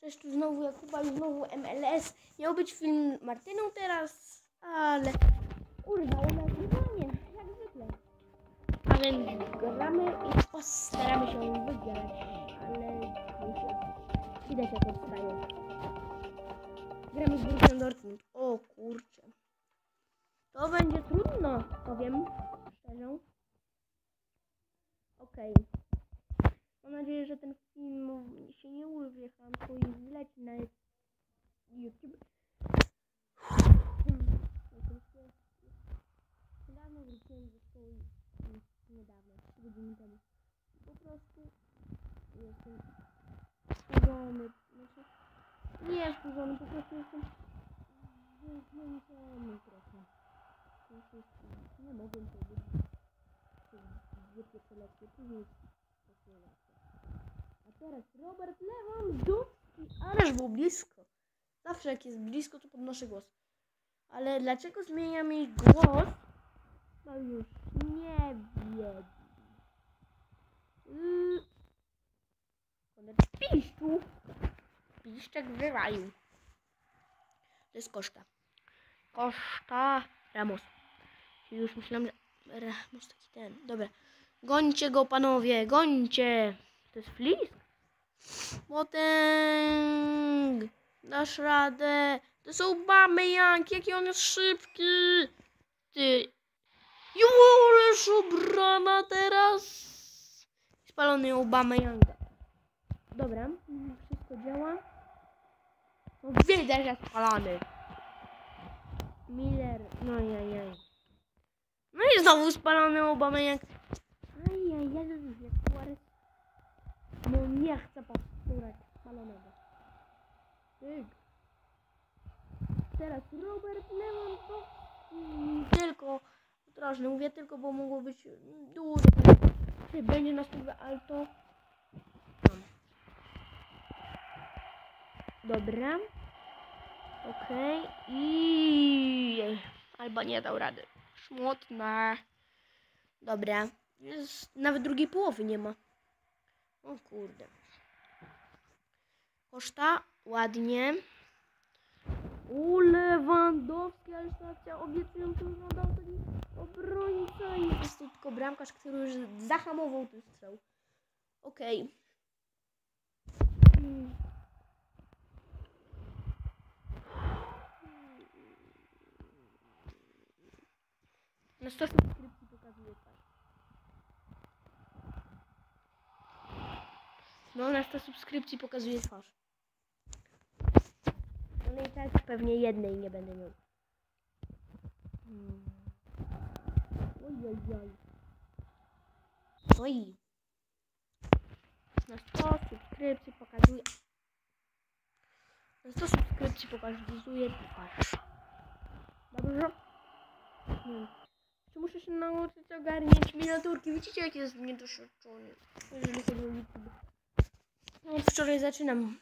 Cześć, tu znowu Jakuba i znowu MLS. Miał być film Martyną teraz, ale urwało nagrywanie, jak zwykle. A więc gramy i postaramy się wygrać, ale. Widać jak odstaję. Gramy z Borussią Dortmund. O kurczę. To będzie trudno, powiem szczerze. Okej. Mam nadzieję, że ten film się nie urwie chamsko i wleci na YouTube. Niedawno wróciłem ze szkoły. Niedawno, 3 godziny temu. Po prostu jestem skurzony. Znaczy, nie skurzony, po prostu jestem zmęczony trochę. Nie mogłem powiedzieć. Dwie pierwsze lekcje, później poszły lekcje. Teraz Robert Lewandowski, ależ był blisko. Zawsze jak jest blisko, to podnoszę głos. Ale dlaczego zmienia mi głos? No już nie wiem. Yy. Konrad piszczu. Piszczek wyraju. To jest koszta. Koszta Ramos. Już myślałem, że Ramos taki ten. Dobra. Gońcie go, panowie, gońcie. To jest flisk? Motęg. Dasz radę. To są bamy Jank, jaki on jest szybki. Ty. Juleż obrana teraz. Spalony Obama Younga. Dobra, wszystko działa. No widać, że spalony. Miller, no jajaj. No i znowu spalony Obama Young. Ajajaj, jak Suarez. No nie chcę powtórać spalonego. Tyk. Teraz Robert Lewandowski. Tylko, ostrożnie, mówię tylko, bo mogło być dużo. Czy będzie na stówę, ale to... Tam. Dobra. Okej. I... Albo nie dał rady. Szmutne. Dobra. Nawet drugiej połowy nie ma. O kurde. Koszta. Ładnie. U Lewandowski, ale stacja obiecują to Lewandowski obrońca i jest tu tylko bramkarz, który już zahamował ten strzał. Okej. Hmm. Na 100 subskrypcji pokazuje twarz. No, na 100 subskrypcji pokazuje twarz. No i tak pewnie jednej nie będę miał. Hmm. Ojojoj. Oj. Na 100 subskrypcji pokazuje. Na 100 subskrypcji pokazuje twarz. Dobrze? Hmm. Czy muszę się nauczyć ogarniać miniaturki? Widzicie, jak jest niedoświadczony, jeżeli chodzi o. No, wczoraj zaczynam.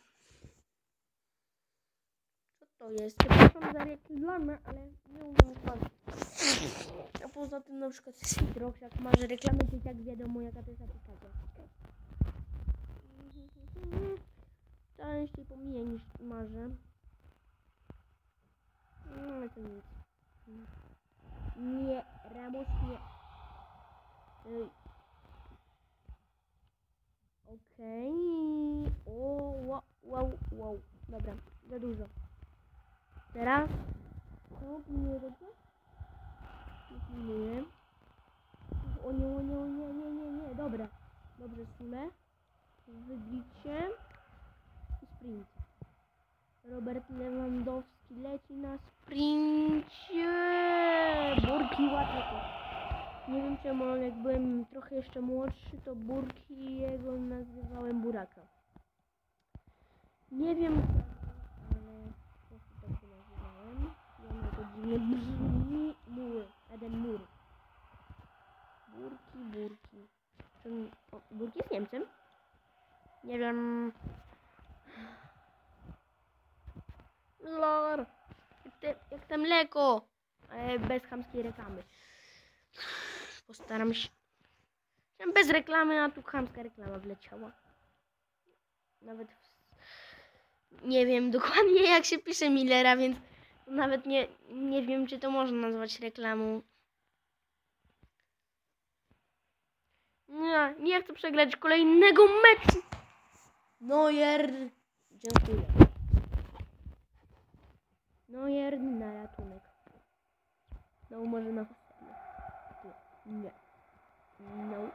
Co to jest? Przepraszam za reklamę, ale nie umiem układać. A poza tym na przykład Citrox, jak masz reklamę, to i tak wiadomo jaka to jest aplikacja. Częściej pomija niż marzę. No ale to nic. Nie, Ramos nie. Ej. Okej. O, wow, wow, wow. Dobra, za dużo. Teraz. Co? Nie robię? Nie. O nie, o nie, o nie, nie, nie, nie. Dobra. Dobrze, Sule. Wybicie. I sprint. Robert Lewandowski leci na sprincie. Burki łatwo. Nie wiem czemu, ale jak byłem trochę jeszcze młodszy, to Burki jego nazywałem Buraka. Nie wiem ale po prostu tak go nazywałem. Dziwnie brzmi. Mur. Eden Mur. Burki, Burki. Czy o, Burki jest Niemcem? Nie wiem. Lor. Jak te, jak te mleko. Ale bez chamskiej reklamy. Postaram się. Bez reklamy, a tu chamska reklama wleciała. Nawet w, nie wiem dokładnie jak się pisze Millera, więc nawet nie, nie wiem, czy to można nazwać reklamą. Nie, nie chcę przegrać kolejnego meczu. Neuer, dziękuję. Neuer na ratunek. No może na. Nie. No.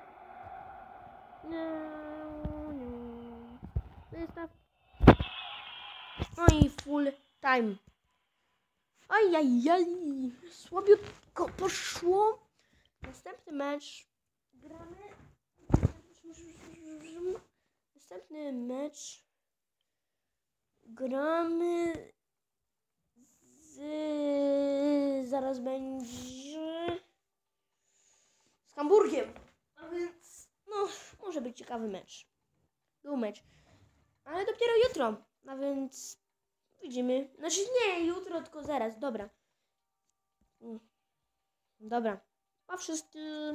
No, no. Wystaw. No i full time. Ajajaj. Słabiutko poszło. Następny mecz. Gramy. Następny mecz. Gramy z... Zaraz będzie... Z Hamburgiem. A więc... No, może być ciekawy mecz. Był mecz. Ale dopiero jutro. A więc... Widzimy. Znaczy nie, jutro, tylko zaraz. Dobra. Mm. Dobra. Pa wszyscy.